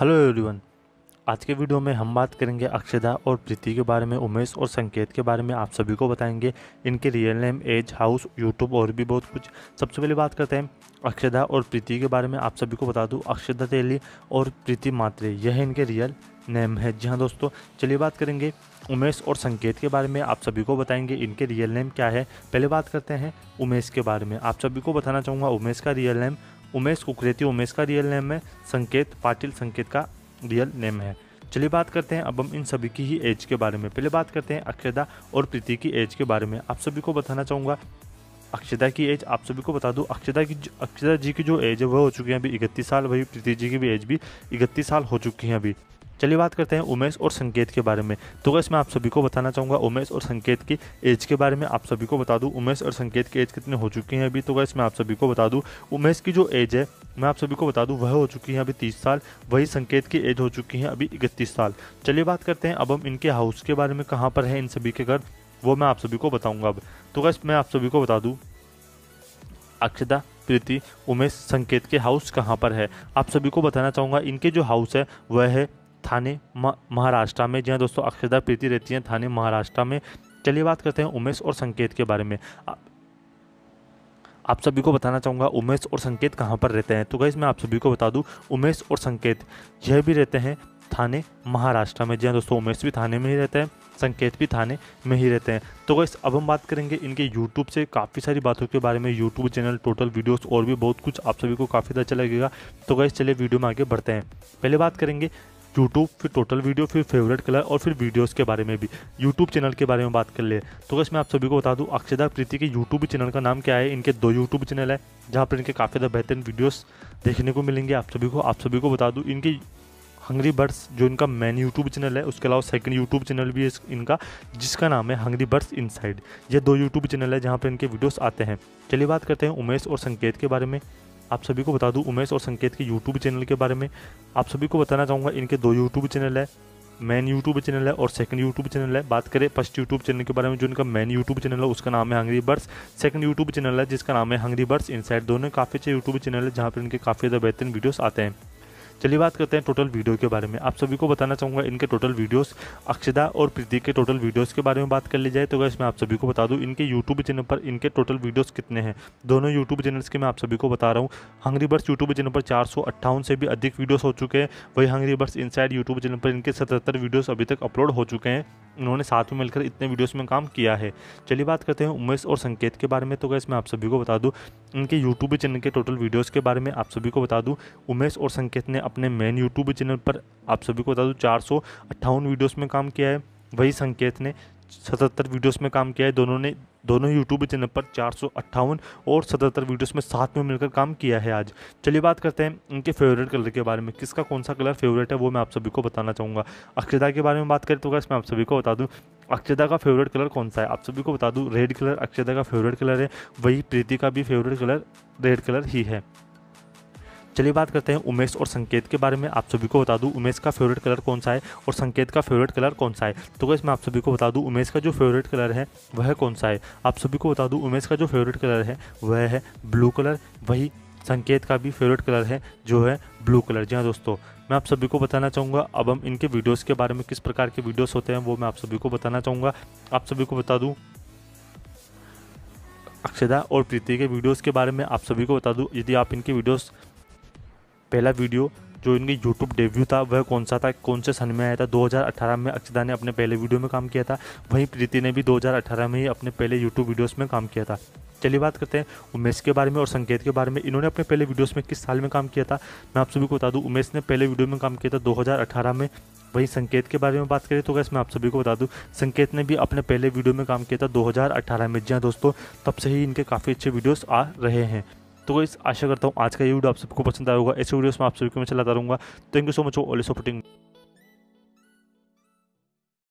Hello everyone आज के video में हम बात करेंगे अक्षदा और प्रीति के बारे में, उमेश और संकेत के बारे में आप सभी को बताएँगे। इनके real name as house YouTube और भी बहुत कुछ। सबसे पहले बात करते हैं अक्षदा और प्रीति के बारे में। आप सभी को बता दूँ, अक्षदा तेली और प्रीति मात्रे, यह इनके रियल नेम है। जी हाँ दोस्तों, चलिए बात करेंगे उमेश और संकेत के बारे में। आप सभी को बताएँगे इनके रियल नेम क्या है। पहले बात करते हैं उमेश के बारे में। आप सभी को बताना चाहूँगा, उमेश का रियल नेम उमेश कुकरेती, उमेश का रियल नेम है, संकेत पाटिल संकेत का रियल नेम है। चलिए बात करते हैं, अब हम इन सभी की ही एज के बारे में। पहले बात करते हैं अक्षदा और प्रीति की एज के बारे में। आप सभी को बताना चाहूँगा, अक्षदा की एज आप सभी को बता दूँ, अक्षदा की अक्षदा जी की जो एज है वह हो चुकी है अभी इकतीस साल, वही प्रीति जी की भी एज भी इकतीस साल हो चुकी है अभी। चलिए बात करते हैं उमेश और संकेत के बारे में। तो गैस, मैं आप सभी को बताना चाहूँगा उमेश और संकेत की एज के बारे में। आप सभी को बता दूँ, उमेश और संकेत की एज कितने हो चुकी हैं अभी? तो गैस, मैं आप सभी को बता दूँ, उमेश की जो एज है, मैं आप सभी को बता दूँ, वह हो चुकी है अभी तीस साल, वही संकेत की एज हो चुकी है अभी इकतीस साल। चलिए बात करते हैं अब हम इनके हाउस के बारे में, कहाँ पर है इन सभी के घर, वो मैं आप सभी को बताऊँगा अब। तो गैस, मैं आप सभी को बता दूँ अक्षता प्रीति, उमेश, संकेत के हाउस कहाँ पर है? आप सभी को बताना चाहूँगा, इनके जो हाउस है, वह है थाने महाराष्ट्र में। जहाँ दोस्तों अक्षता प्रीति रहती हैं थाने महाराष्ट्र में। चलिए बात करते हैं उमेश और संकेत के बारे में। आप सभी को बताना चाहूँगा, उमेश और संकेत कहाँ पर रहते हैं? तो गई मैं आप सभी को बता दूँ, उमेश और संकेत यह भी रहते हैं थाने महाराष्ट्र में। जी हाँ दोस्तों, उमेश भी थाने में ही रहते हैं, संकेत भी थाने में ही रहते हैं। तो गैस अब हम बात करेंगे इनके यूट्यूब से। काफ़ी सारी बातों के बारे में यूट्यूब चैनल टोटल वीडियोस और भी बहुत कुछ आप सभी को काफ़ी अच्छा लगेगा। तो गैस चलिए वीडियो में आगे बढ़ते हैं। पहले बात करेंगे यूट्यूब फिर टोटल वीडियो फिर फेवरेट कलर और फिर वीडियोस के बारे में भी। यूट्यूब चैनल के बारे में बात कर ले। तो बस मैं आप सभी को बता दूँ अक्षदा प्रीति के यूट्यूब चैनल का नाम क्या है? इनके दो यूट्यूब चैनल है, जहाँ पर इनके काफ़ी ज़्यादा बेहतरीन वीडियोस देखने को मिलेंगे। आप सभी को, आप सभी को बता दूँ, इनकी हंगरी बर्ड्स जो इनका मेन यूट्यूब चैनल है, उसके अलावा सेकंड यूट्यूब चैनल भी है इनका, जिसका नाम है हंगरी बर्ड्स इनसाइड ये दो यूट्यूब चैनल है, जहाँ पर इनके वीडियोस आते हैं। चलिए बात करते हैं उमेश और संकेत के बारे में। आप सभी को बता दूँ, उमेश और संकेत के यूट्यूब चैनल के बारे में। आप सभी को बताना चाहूँगा, इनके दो यूट्यूब चैनल है। मेन यूट्यूब चैनल है और सेकंड यूट्यूब चैनल है। बात करें फ़र्स्ट यूट्यूब चैनल के बारे में, जो इनका मेन यूट्यूब चैनल है, उसका नाम है hungry birds second YouTube channel है, जिसका नाम है हंगरी बर्ड्स इनसाइड दोनों काफ़ी अच्छे यूट्यूब चैनल है, जहाँ पर इनके काफ़ी ज़्यादा बेहतरीन वीडियोज़ आते हैं। चलिए बात करते हैं टोटल वीडियो के बारे में। आप सभी को बताना चाहूँगा, इनके टोटल वीडियोस अक्षदा और प्रीति के टोटल वीडियोस के बारे में बात कर ली जाए। तो वैसे मैं आप सभी को बता दूँ, इनके यूट्यूब चैनल पर इनके टोटल वीडियोस कितने हैं? दोनों यूट्यूब चैनल्स के मैं आप सभी को बता रहा हूँ। हंगरी बर्स यूट्यूब चैनल पर चार सौ अट्ठावन से भी अधिक वीडियोज़ हो चुके हैं। वही hungry birds inside YouTube channel पर इनके सतहत्तर वीडियोज़ अभी तक अपलोड हो चुके हैं। उन्होंने साथ में मिलकर इतने वीडियोस में काम किया है। चलिए बात करते हैं उमेश और संकेत के बारे में। तो गैस मैं आप सभी को बता दूँ, इनके यूट्यूब चैनल के टोटल वीडियोस के बारे में आप सभी को बता दूँ, उमेश और संकेत ने अपने मेन यूट्यूब चैनल पर आप सभी को बता दूँ, चार वीडियोज़ में काम किया है। वही संकेत ने सतहत्तर वीडियोज़ में काम किया है। दोनों ने दोनों यूट्यूब चैनल पर चार सौ अट्ठावन और सतहत्तर वीडियोस में साथ में मिलकर काम किया है आज। चलिए बात करते हैं इनके फेवरेट कलर के बारे में। किसका कौन सा कलर फेवरेट है वो मैं आप सभी को बताना चाहूँगा। अक्षरता के बारे में बात करें तो क्या मैं आप सभी को बता दूँ अक्षरता का फेवरेट कलर कौन सा है? आप सभी को बता दूँ रेड कलर अक्षरता का फेवरेट कलर है, वही प्रीति का भी फेवरेट कलर रेड कलर ही है। चलिए बात करते हैं उमेश और संकेत के बारे में। आप सभी को बता दूँ, उमेश का फेवरेट कलर कौन सा है और संकेत का फेवरेट कलर कौन सा है? तो मैं आप सभी को बता दूँ, उमेश का जो फेवरेट कलर है, वह कौन सा है? आप सभी को बता दूँ, उमेश का जो फेवरेट कलर है, वह है ब्लू कलर वही संकेत का भी फेवरेट कलर है, जो है ब्लू कलर जी हाँ दोस्तों, मैं आप सभी को बताना चाहूँगा, अब हम इनके वीडियोस के बारे में किस प्रकार के वीडियोस होते हैं, वो मैं आप सभी को बताना चाहूँगा। आप सभी को बता दूँ, अक्षदा और प्रीति के वीडियोस के बारे में आप सभी को बता दूँ। यदि आप इनके वीडियोस पहला वीडियो जो इनकी यूट्यूब डेब्यू था, वह कौन सा था? कौन से सन में आया था? 2018 में अक्षदा ने अपने पहले वीडियो में काम किया था। वहीं प्रीति ने भी 2018 में ही अपने पहले यूट्यूब वीडियोस में काम किया था। चलिए बात करते हैं उमेश के बारे में और संकेत के बारे में। इन्होंने अपने पहले वीडियोस में किस साल में काम किया था? मैं आप सभी को बता दूँ, उमेश ने पहले वीडियो में काम किया था 2018 में। वहीं संकेत के बारे में बात करें तो वैसे मैं आप सभी को बता दूँ, संकेत ने भी अपने पहले वीडियो में काम किया था 2018 में। जी दोस्तों, तब से ही इनके काफ़ी अच्छे वीडियोस आ रहे हैं। तो इस आशा करता हूँ आज का ये वीडियो आप सबको पसंद आएगा ऐसे वीडियोस में आप सभी को मैं चलाता रहूँगा। Thank you so much all supporting